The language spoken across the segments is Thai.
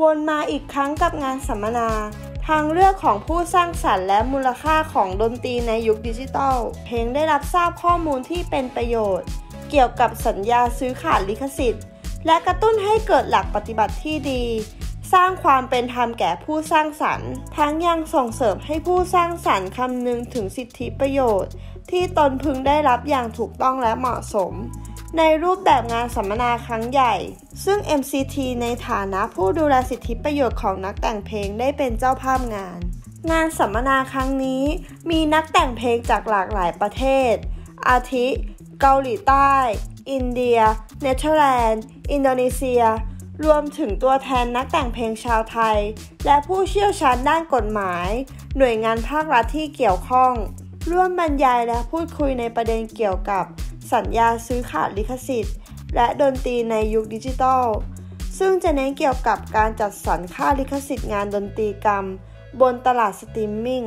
วนมาอีกครั้งกับงานสัมมนา ทางเลือกของผู้สร้างสรรค์และมูลค่าของดนตรีในยุคดิจิทัล เพลงได้รับทราบข้อมูลที่เป็นประโยชน์ เกี่ยวกับสัญญาซื้อขาดลิขสิทธิ์ และกระตุ้นให้เกิดหลักปฏิบัติที่ดี สร้างความเป็นธรรมแก่ผู้สร้างสรรค์ ทั้งยังส่งเสริมให้ผู้สร้างสรรค์คำนึงถึงสิทธิประโยชน์ ที่ตนพึงได้รับอย่างถูกต้องและเหมาะสม ในรูปแบบงานสัมมนาครั้งใหญ่ ซึ่ง MCT ในฐานะผู้ดูแลสิทธิประโยชน์ของนักแต่งเพลงได้เป็นเจ้าภาพงาน งานสัมมนาครั้งนี้มีนักแต่งเพลงจากหลากหลายประเทศ อาทิ เกาหลีใต้ อินเดีย เนเธอร์แลนด์ อินโดนีเซีย รวมถึงตัวแทนนักแต่งเพลงชาวไทย และผู้เชี่ยวชาญด้านกฎหมาย หน่วยงานภาครัฐที่เกี่ยวข้อง ร่วมบรรยายและพูดคุยในประเด็นเกี่ยวกับ สัญญาซื้อขาดลิขสิทธิ์ และดนตรีในยุคดิจิทัล ซึ่งจะเน้นเกี่ยวกับการจัดสรรค่าลิขสิทธิ์งานดนตรีกรรม บนตลาดสตรีมมิ่ง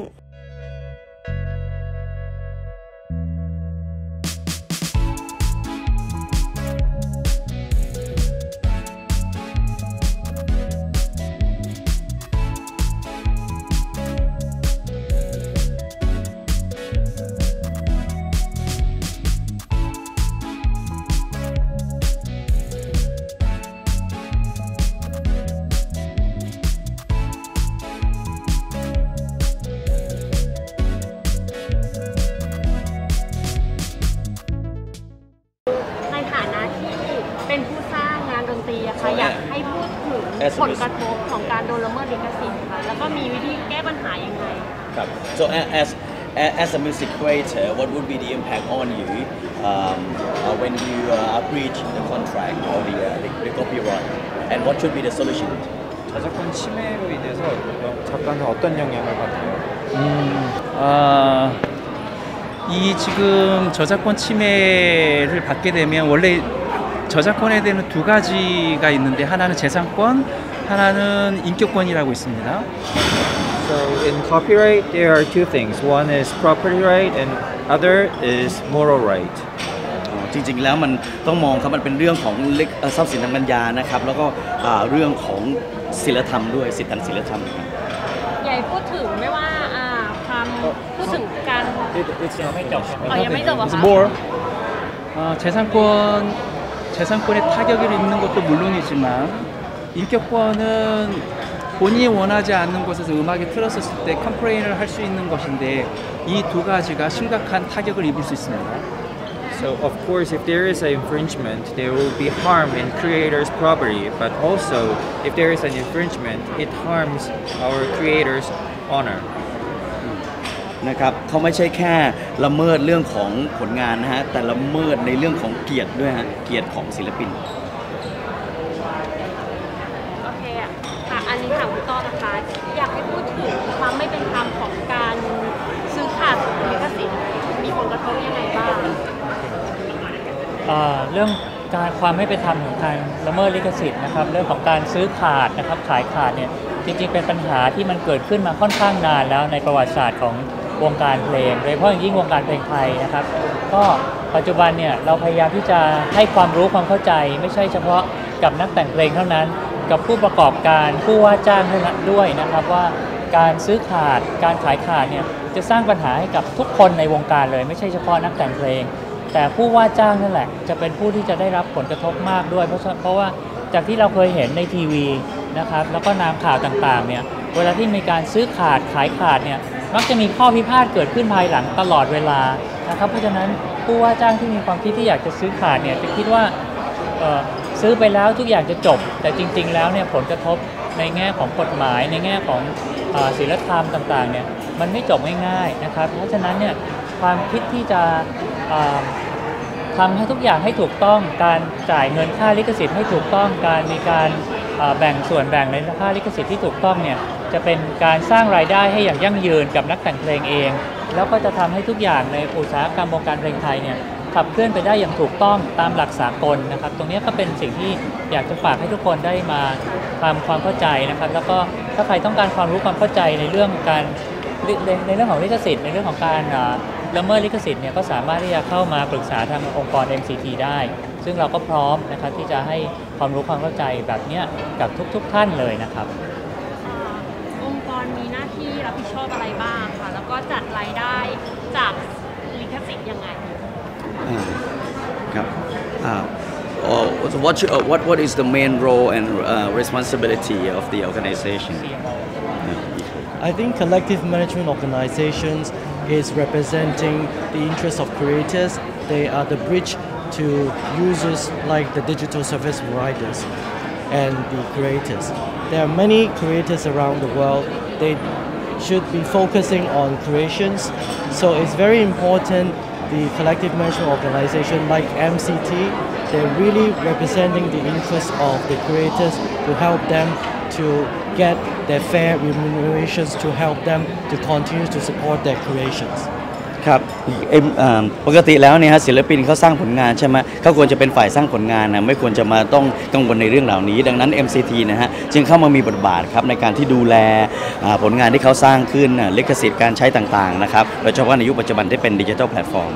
ดนตรีอะค่ะ So, อยากให้พูดถึง as a ผลกระทบของการโดนละเมิดลิขสิทธิ์ค่ะ แล้วก็มีวิธีแก้ปัญหายังไง ครับ so a- as a- as a music creator what would be the impact on you um, uh, when you uh, breach the contract or the, uh, the, the copyright and what should be the solution 저작권 침해로 인해서 작가는 어떤 영향을 받나요? 아, 이 지금 저작권 침해를 받게 되면 원래 저작권에 대한 두 가지가 있는데 하나는 재산권, 하나는 인격권이라고 있습니다. So in copyright there are two things. One is property right and other is moral right. อ๋อจริงๆ แล้วมันต้องมองครับมันเป็นเรื่องของเล็กเอ่อทรัพย์สินทางปัญญานะครับ แล้วก็อ่าเรื่องของศิลธรรมด้วยสิทธิทางศิลธรรมครับ ใหญ่พูดถึงไม่ว่าอ่าความพูดถึงการ it's not major. อ๋อยังไม่จบเหรอ It's คะ more. 어, 재산권, 재산권에 타격을 입는 것도 물론이지만 인격권은 본인이 원하지 않는 곳에서 음악이 틀었었을 때 컴플레인을 할 수 있는 것인데 이 두 가지가 심각한 타격을 입을 수 있습니다. So of course if there is an infringement there will be harm in creators property but also if there is an infringement it harms our creators honor. นะครับเขาไม่ใช่แค่ละเมิดเรื่องของผลงานนะฮะแต่ละเมิดในเรื่องของเกียรติด้วยฮะเกียรติของศิลปิน โอเคอะค่ะ อันนี้ถามคุณต้อนะคะ อยากให้พูดถึงความไม่เป็นธรรมของการซื้อขาดลิขสิทธิ์มีผลกระทบยังไงบ้างอ่าเรื่องการความไม่เป็นธรรมของการละเมิดลิขสิทธิ์นะครับ เรื่องของการซื้อขาดนะครับขายขาดเนี่ยจริงๆเป็นปัญหาที่มันเกิดขึ้นมาค่อนข้างนานแล้วในประวัติศาสตร์ของ วงการเพลง โดยเฉพาะอย่างยิ่งวงการเพลงไทยนะครับ ก็ปัจจุบันเนี่ยเราพยายามที่จะให้ความรู้ความเข้าใจ ไม่ใช่เฉพาะกับนักแต่งเพลงเท่านั้น กับผู้ประกอบการผู้ว่าจ้างเท่านั้นด้วยนะครับว่าการซื้อขาดการขายขาดเนี่ยจะสร้างปัญหาให้กับทุกคนในวงการเลย ไม่ใช่เฉพาะนักแต่งเพลง แต่ผู้ว่าจ้างนั่นแหละ จะเป็นผู้ที่จะได้รับผลกระทบมากด้วย เพราะฉะเพราะว่าจากที่เราเคยเห็นในทีวีนะครับแล้วก็นามข่าวต่างๆเนี่ยเวลาที่มีการซื้อขาดขายขาดเนี่ย มักจะมีข้อพิพาทเกิดขึ้นภายหลังตลอดเวลานะครับ เพราะฉะนั้นผู้ว่าจ้างที่มีความคิดที่อยากจะซื้อขาดเนี่ยจะคิดว่าซื้อไปแล้วทุกอย่างจะจบ แต่จริง ๆ แล้วเนี่ยผลกระทบในแง่ของกฎหมาย ในแง่ของศีลธรรมต่างๆเนี่ยมันไม่จบง่ายๆนะครับ เพราะฉะนั้นเนี่ยความคิดที่จะเอ่อทำให้ทุกอย่างให้ถูกต้อง การจ่ายเงินค่าลิขสิทธิ์ให้ถูกต้อง การมีการ แบ่งส่วนแบ่งในค่าลิขสิทธิ์ที่ถูกต้องเนี่ยจะเป็นการสร้างรายได้ให้อย่างยั่งยืนกับนักแต่งเพลงเอง แล้วก็จะทำให้ทุกอย่างในอุตสาหกรรมวงการเพลงไทยเนี่ยขับเคลื่อนไปได้อย่างถูกต้องตามหลักสากลนะครับ ตรงนี้ก็เป็นสิ่งที่อยากจะฝากให้ทุกคนได้มาทำความเข้าใจนะครับ แล้วก็ถ้าใครต้องการความรู้ความเข้าใจในเรื่องการในเรื่องของลิขสิทธิ์ในเรื่องของการละเมิดลิขสิทธิ์เนี่ยก็สามารถที่จะเข้ามาปรึกษาทางองค์กร MCT ได้ ซึ่งเราก็พร้อมนะครับที่จะให้ความรู้ความเข้าใจแบบเนี้ยกับทุก ๆ ท่านเลยนะครับอ่าองค์กรมีหน้าที่รับผิดชอบอะไรบ้างค่ะ แล้วก็จัดรายได้จากลิขสิทธิ์ยังไงครับ Uh, oh, so what, you- uh, what, what is the main role and uh, responsibility of the organization? I think collective management organizations is representing the interests of creators. They are the bridge to users like the digital service providers and the creators. There are many creators around the world. They should be focusing on creations. So it's very important the collective management organization like MCT, they're really representing the interests of the creators to help them to get their fair remunerations to help them to continue to support their creations. ครับปกติแล้วเนี่ยฮะศิลปินเขาสร้างผลงานใช่ไหมเขาควรจะเป็นฝ่ายสร้างผลงานนะไม่ควรจะมาต้องกังวลในเรื่องเหล่านี้ ดังนั้น MCT นะฮะจึงเข้ามามีบทบาทครับในการที่ดูแลผลงานที่เขาสร้างขึ้นลิขสิทธิ์การใช้ต่างๆนะครับโดยเฉพาะในยุคปัจจุบันที่เป็นดิจิทัลแพลตฟอร์ม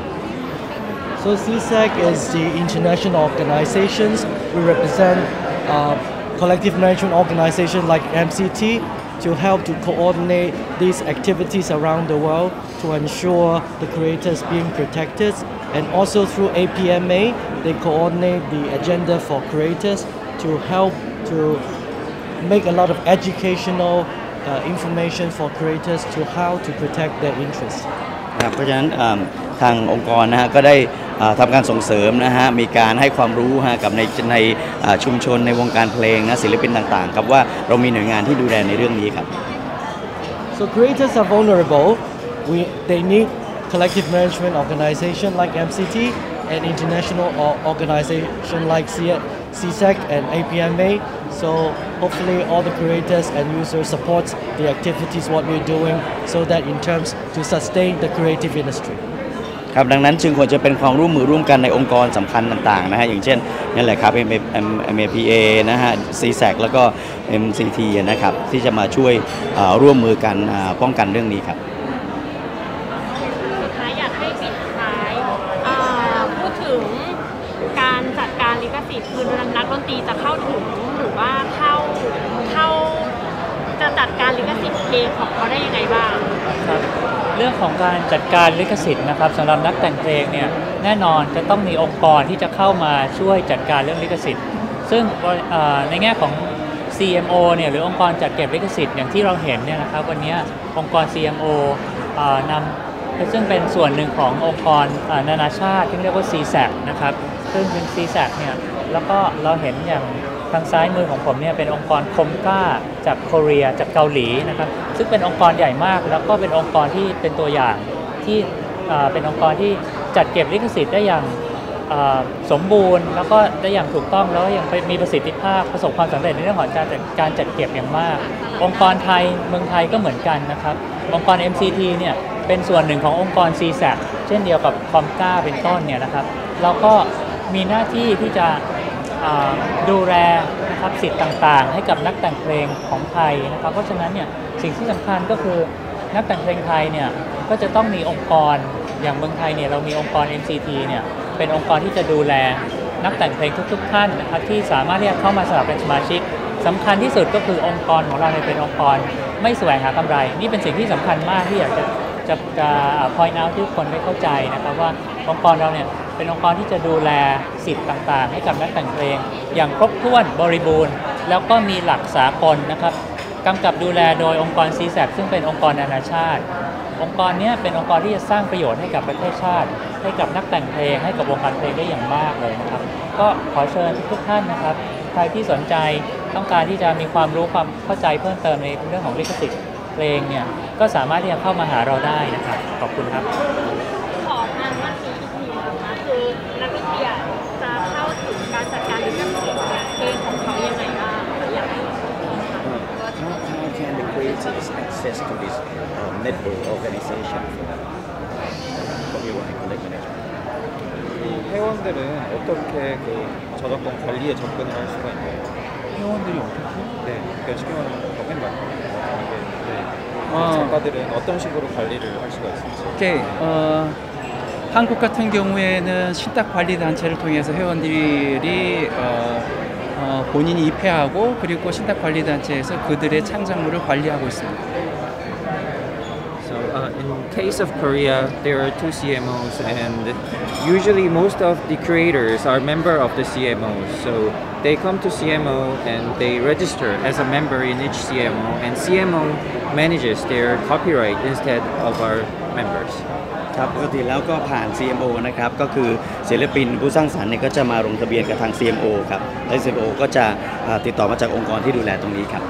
So CSAC is the international organizations. We represent uh, collective management organizations like MCT to help to coordinate these activities around the world to ensure the creators being protected. And also through APMA, they coordinate the agenda for creators to help to make a lot of educational uh, information for creators to how to protect their interests. ครับเพราะฉะนั้นเอิ่มทางองค์กรนะฮะก็ได้อ่า ทำการส่งเสริมนะฮะมีการให้ความรู้ฮะกับในในชุมชนในวงการเพลงนะศิลปินต่างๆครับว่าเรามีหน่วยงานที่ดูแลในเรื่องนี้ครับ So creators are vulnerable. We, they need collective management organization like MCT and international organization like C- CSEC and APMA. So hopefully all the creators and users support the activities what we're doing so that in terms to sustain the creative industry. ครับดังนั้นจึงควรจะเป็นความร่วมมือร่วมกันในองค์กรสำคัญต่างๆนะฮะอย่างเช่นนี่แหละครับ MAPA นะฮะ CSAC แล้วก็ MCT นะครับที่จะมาช่วยร่วมมือกันป้องกันเรื่องนี้ครับสุดท้าอยากให้ปิดท้ายพูดถึงการจัดการลิขสิทธิ์คือนักดนตรีจะเข้าถึงหรือว่าเข้าเข้าจะจัดการลิขสิทธิ์เพลงของเขาได้ยังไงบ้างครับ เรื่องของการจัดการลิขสิทธิ์นะครับสำหรับนักแต่งเพลงเนี่ยแน่นอนจะต้องมีองค์กรที่จะเข้ามาช่วยจัดการเรื่องลิขสิทธิ์ ซึ่งในแง่ของ CMO เนี่ยหรือองค์กรจัดเก็บลิขสิทธิ์อย่างที่เราเห็นเนี่ยนะครับวันนี้องค์กร CMO นำซึ่งเป็นส่วนหนึ่งขององค์กรนานาชาติที่เรียกว่า CSAC นะครับซึ่งเป็น CSAC เนี่ยแล้วก็เราเห็นอย่าง ทางซ้ายมือของผมเนี่ยเป็นองค์กรคมกล้าจากเกาหลีจากเกาหลีนะครับซึ่งเป็นองค์กรใหญ่มาก แล้วก็เป็นองค์กรที่เป็นตัวอย่างที่เป็นองค์กรที่จัดเก็บลิขสิทธิ์ได้อย่างสมบูรณ์ แล้วก็ได้อย่างถูกต้องแล้วก็ยังมีประสิทธิภาพประสบความสำเร็จในเรื่องของการจัดการจัดเก็บอย่างมาก องค์กรไทยเมืองไทยก็เหมือนกันนะครับองค์กร MCT เนี่ยเป็นส่วนหนึ่งขององค์กร CSAC เช่นเดียวกับคอมก้าเป็นต้นเนี่ยนะครับเราก็มีหน้าที่ที่จะ ดูแลนะครับสิทธิ์ต่างๆ ให้กับนักแต่งเพลงของไทยนะครับ เพราะฉะนั้นเนี่ยสิ่งที่สำคัญก็คือนักแต่งเพลงไทยเนี่ยก็จะต้องมีองค์กรอย่างเมืองไทยเนี่ยเรามีองค์กร MCT เนี่ยเป็นองค์กรที่จะดูแลนักแต่งเพลงทุก ๆ ท่านนะครับที่สามารถที่จะเข้ามาสมัครเป็นสมาชิกสำคัญที่สุดก็คือองค์กรของเราเนี่ยเป็นองค์กรไม่แสวงหากำไร นี่เป็นสิ่งที่สำคัญมากที่อยากจะจะจะ point out ที่ทุกคนไม่เข้าใจนะครับว่าองค์กรเราเนี่ย เป็นองค์กรที่จะดูแลสิทธิ์ต่างๆ ให้กับนักแต่งเพลง อย่างครบถ้วนบริบูรณ์ แล้วก็มีหลักสากลนะครับกำกับดูแลโดยองค์กร c s a c ซึ่งเป็นองค์กรนานาชาติ องค์กรนี้เป็นองค์กรที่จะสร้างประโยชน์ให้กับประเทศชาติ ให้กับนักแต่งเพลง ให้กับวงการเพลงได้อย่างมากเลยนะครับ ก็ขอเชิญทุกท่านนะครับ ใครที่สนใจต้องการที่จะมีความรู้ความเข้าใจเพิ่มเติมในเรื่องของลิขสิทธิ์เพลงเนี่ย ก็สามารถที่จะเข้ามาหาเราได้นะครับ ขอบคุณครับ access to this uh, network organization for copyright collect management? 이 회원들은 어떻게 그 저작권 관리에 접근을 할 수가 있나요? 회원들이 어떻게? 네, 그러니까 쉽게 말하면 법인 게 네. 아. 작가들은 어떤 식으로 관리를 할 수가 있을지. 오케이. 어, 한국 같은 경우에는 신탁 관리 단체를 통해서 회원들이 어, 어, 본인이 입회하고 그리고 신탁 관리 단체에서 그들의 창작물을 관리하고 있습니다. So uh, in case of Korea, there are two CMOs, and usually most of the creators are member of the CMOs. So they come to CMO and they register as a member in each CMO, and CMO manages their copyright instead of our members. ครับปกติแล้วก็ผ่าน CMO นะครับก็คือศิลปินผู้สร้างสรรค์เนี่ยก็จะมาลงทะเบียนกับทาง CMO ครับและ CMO ก็จะอ่าติดต่อมาจากองค์กรที่ดูแลตรงนี้ครับ